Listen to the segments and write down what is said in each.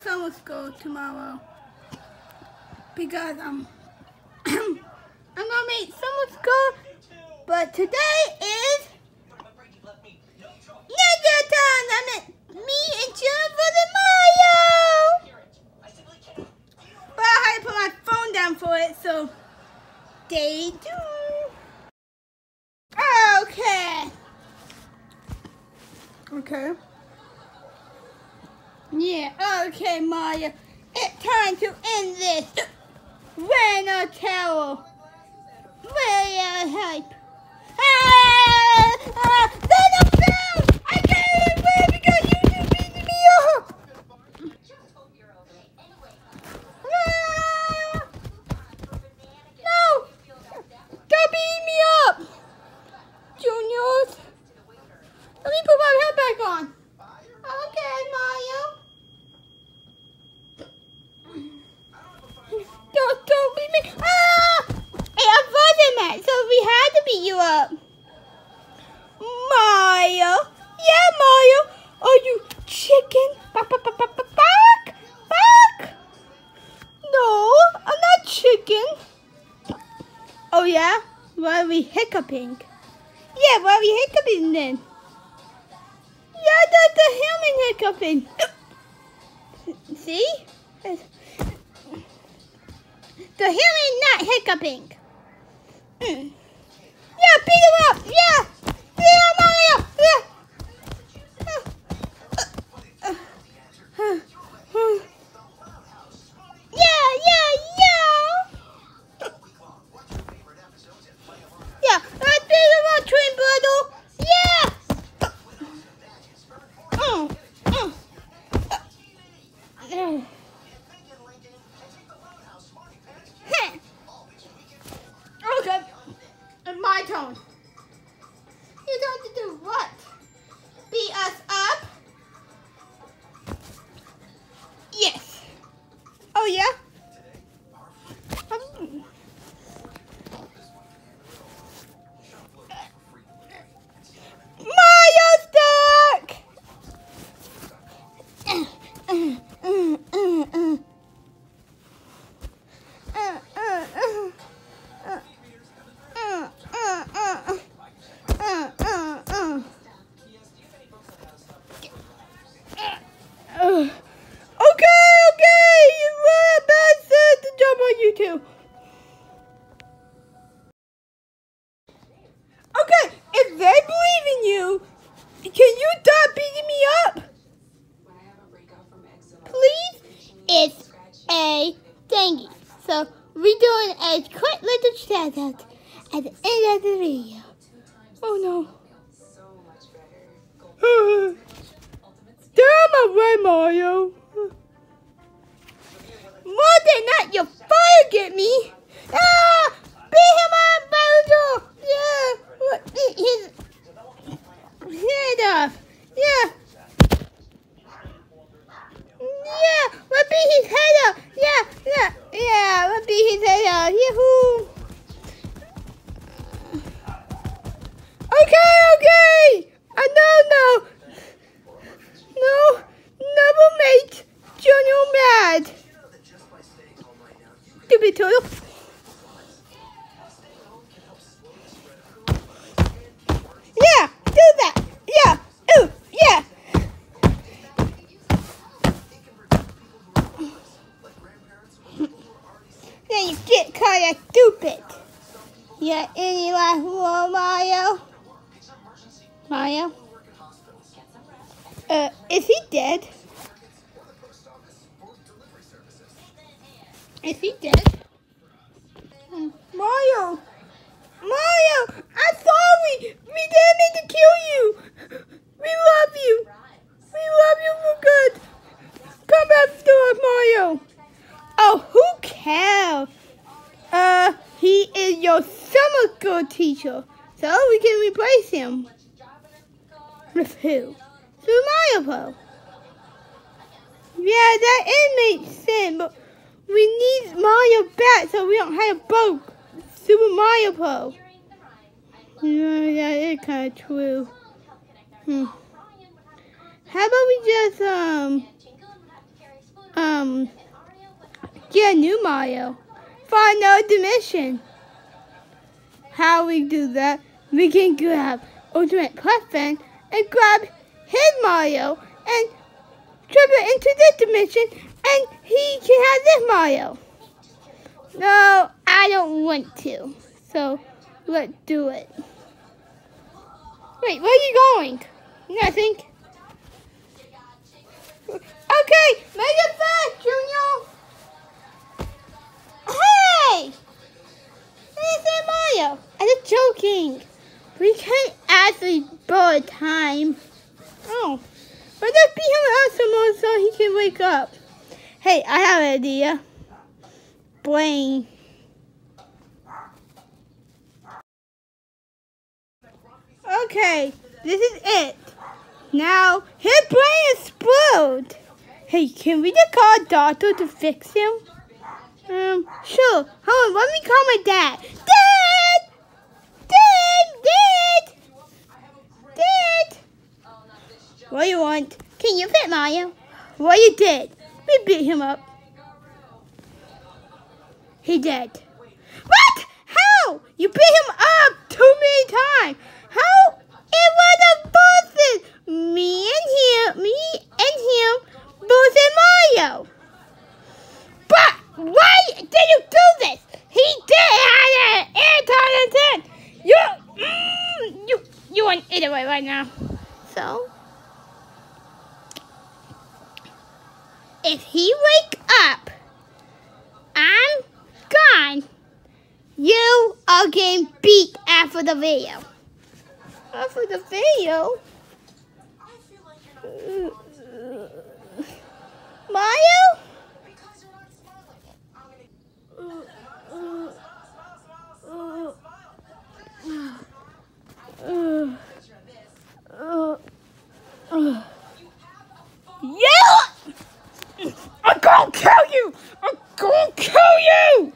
summer school tomorrow because um I'm gonna make summer school, but today is Ninja time. I meant me and Jennifer and Mario. But I had to put my phone down for it, so stay tuned. Okay. Okay. Yeah, okay, Maya. It's time to end this. Rain or terror. Very hype. Ah! Ah! Venom found! I can't even win because you two beat me up! Ah! No! Don't beat me up! Juniors! Let me put my head back on. Okay, Mario. Don't, don't beat me. Ah! Hey, I wasn't mad, so we had to beat you up. Mario. Yeah, Mario. Are you chicken? Back, back, back, back. Back. No, I'm not chicken. Oh, yeah? Why are we hiccuping? Yeah, why are we hiccuping then? Yeah, that's the human hiccuping. See? The human not hiccuping. Mm. Yeah, beat him up. Yeah. So we're doing a quick little shout out at the end of the video. Oh no. Damn away, Mario. More than that, you fire get me. Ah! Beat him up, Bowser. Yeah. What? His head off. Yeah. Yeah. What beat his head off? Yeah. Yeah. Yeah. What beat his head off? Yahoo. Okay. Okay. I know. No. Never make Junior mad. Stupid turtle. Yeah, do that. Yeah. Ooh, yeah. Then you get kind of stupid. Yeah, any last one, Mario? Mario? Uh, is he dead? Is he dead? Mario! Mario! I'm sorry! We didn't mean to kill you! We love you! We love you for good! Come back to us, Mario! Oh, who cares? Uh, he is your summer school teacher, so we can replace him. With who? Super Mario Pro. Yeah, that is makes but we need Mario back so we don't have both Super Mario Pro. Yeah, that is kind of true. Hmm. How about we just, um, um get a new Mario. Find another the mission. How we do that? We can grab Ultimate Platform and grab his Mario and travel into this dimension and he can have this Mario. No, I don't want to. So let's do it. Wait, where are you going? Nothing. Okay, make it fast, Junior. Hey! This is Mario. I'm just joking. We can't actually borrow time. Oh. But let's beat him up some more so he can wake up. Hey, I have an idea. Blaine. Okay, this is it. Now, his brain explode. Hey, can we just call a doctor to fix him? Um, sure. Hold on, let me call my. Dad! Dad! Dad! Dad! What do you want? Can you fit Mario? What you did? We beat him up. He did. What? How? You beat him up too many times. How? It was a bullshit. Me and him, me and him, both Mario. But why did you do this? He did have an anti You, mm, you, you want it away right now. So, if he wake up, I'm gone. You are getting beat after the video. After the video? Mario? You! I'm gonna kill you! I'm gonna kill you!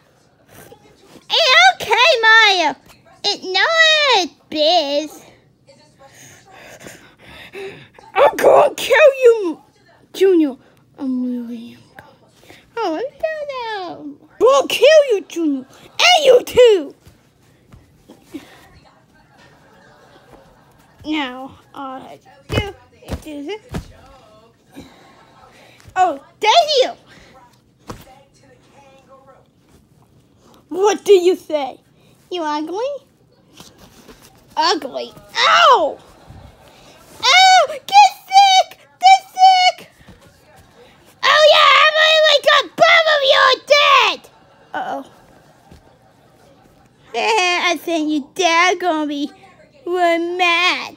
Hey, okay, Mario. It's not biz. I'm gonna kill you, Junior. I'm really Oh, I'm down now. We'll kill you, Junior. And you too. Now, all I do is. Oh, thank you. What do you say? You ugly? Ugly. Ow! Ow! Get sick! Get sick! Oh yeah, Emily, wake up! Of you dead! Uh-oh. I think your dad gonna be real mad.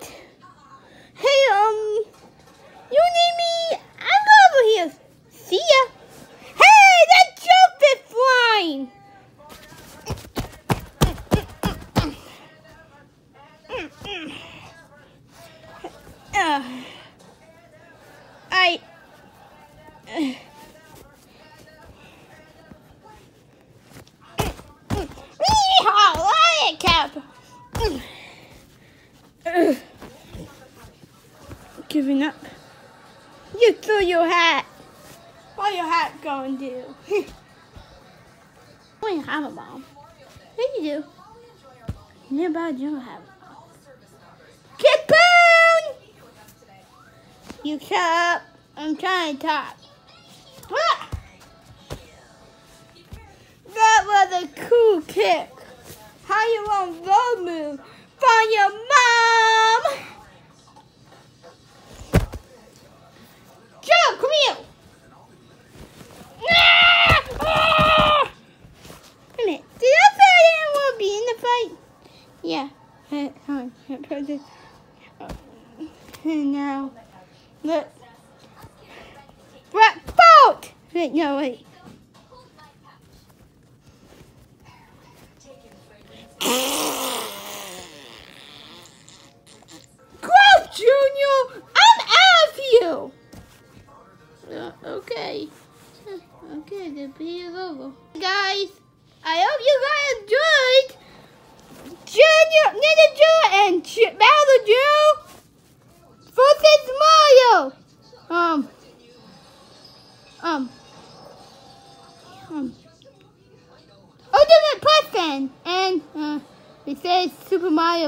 Hey, um, you need me? I'm over here. See ya. Hey, that jump is flying! Uh, I. Uh, Lion cap. Uh, giving up. You threw your hat. What your hat going to do? I don't have a bomb. What do you do? You don't have a bomb. Get bound! You shut up. I'm trying to talk. Ah! That was a cool kick. How you want road move? Find your mom!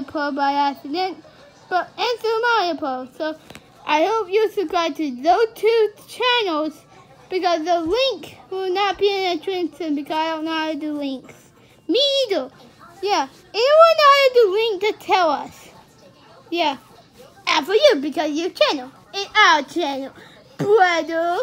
Pro by accident, but Mario Pro. So I hope you subscribe to those two channels because the link will not be in the description because I don't know how to do links. Me either. Yeah, anyone know how to do link to tell us. Yeah, and for you because your channel and our channel, brother.